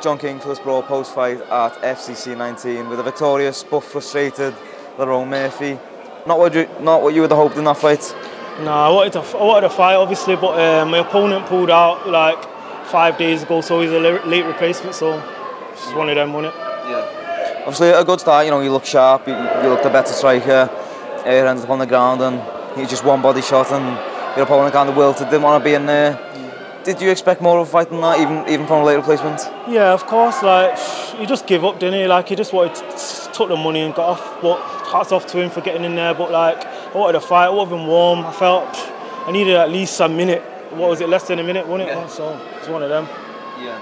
John King, Phyllis Brawl post-fight at FCC 19 with a victorious but frustrated Lerone Murphy. Not what you, not what you would have hoped in that fight. No, I wanted to, I wanted to fight obviously, but uh, my opponent pulled out like five days ago, so he's a late replacement. So it's just one of them, wasn't it? Yeah. Obviously a good start. You know, you look sharp. You, you look the better striker. It ends up on the ground, and he's just one body shot, and your opponent kind of wilted. Didn't want to be in there. Did you expect more of a fight than that, even even from a late replacement? Yeah, of course. Like he just give up, didn't he? Like he just wanted to, took the money and got off. But hats off to him for getting in there. But like I wanted a fight. I wasn't warm. I felt I needed at least a minute. What was it? Less than a minute, wasn't it? Yeah. So it's one of them. Yeah.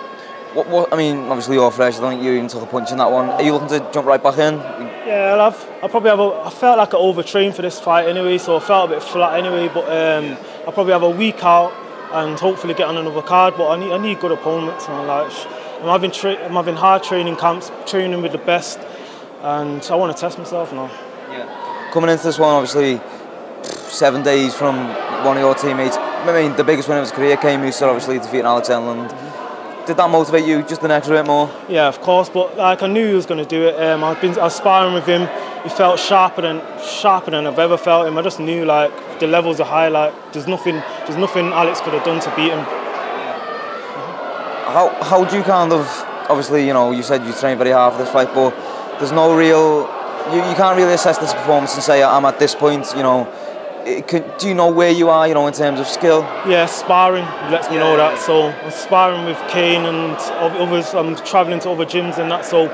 What, what, I mean, obviously you're fresh. I don't think you even took a punch in that one. Are you looking to jump right back in? Yeah, I'll have. I probably have. A, I felt like I overtrained for this fight anyway, so I felt a bit flat anyway. But um, I'll probably have a week out and hopefully get on another card. But I need, I need good opponents. Man. Like, I'm having, I'm having hard training camps, training with the best, and I want to test myself now. Yeah. Coming into this one, obviously, seven days from one of your teammates. I mean, the biggest win of his career came, Musa, obviously defeating Alex Enlund. Mm-hmm did that motivate you just an extra bit more? Yeah, of course. But like I knew he was going to do it. Um, I've been I was sparring with him. He felt sharper than sharper than I've ever felt him. I just knew like the levels are high. Like there's nothing there's nothing Alex could have done to beat him. How how do you kind of obviously you know you said you trained very hard for this fight, but there's no real you, you can't really assess this performance and say I'm at this point. You know can, do you know where you are, you know, in terms of skill? Yeah, sparring lets me yeah, know that. So I'm sparring with Kane and others. I'm travelling to other gyms and that. So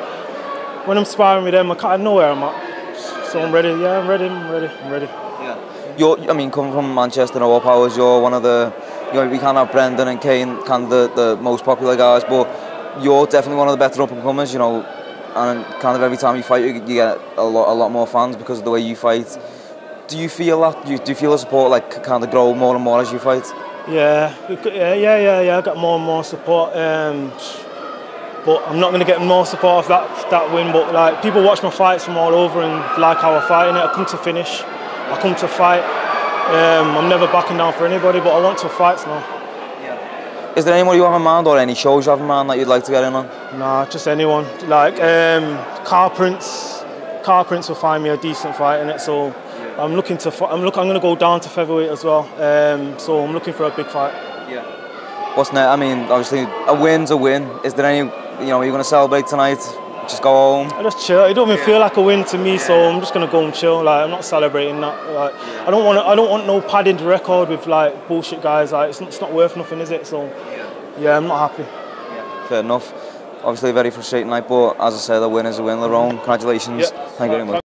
when I'm sparring with them, I, can't, I know where I'm at. So I'm ready. Yeah, I'm ready. I'm ready. I'm ready. Yeah. You're, I mean, coming from Manchester and all Powers, you're one of the, you know, we can't have Brendan and Kane, kind of the, the most popular guys, but you're definitely one of the better up and comers. You know, and kind of every time you fight, you, you get a lot, a lot more fans because of the way you fight do you feel that? Do you, do you feel the support like kind of grow more and more as you fight? Yeah, yeah, yeah, yeah. I got more and more support. Um, but I'm not going to get more support of that that win. But like people watch my fights from all over and like how I fight it. I come to finish. I come to fight. Um, I'm never backing down for anybody, but I want to fight now. Yeah. Is there anyone you have in mind or any shows you have in mind that you'd like to get in on? Nah, just anyone. Like um, Car Prince. Car Prince will find me a decent fight in it. So I'm looking to. I'm look. I'm going to go down to featherweight as well. Um, so I'm looking for a big fight. Yeah. What's next? I mean, obviously, a win's a win. Is there any? You know, are you going to celebrate tonight? Just go home. I just chill. It don't even yeah. feel like a win to me, so I'm just going to go and chill. Like I'm not celebrating that. Like I don't want. I don't want no padded record with like bullshit guys. Like it's not, it's not worth nothing, is it? So yeah, I'm not happy. Yeah. Fair enough. Obviously, a very frustrating night, but as I said, the win is a win. Lerone, congratulations. Yeah. Thank you very much.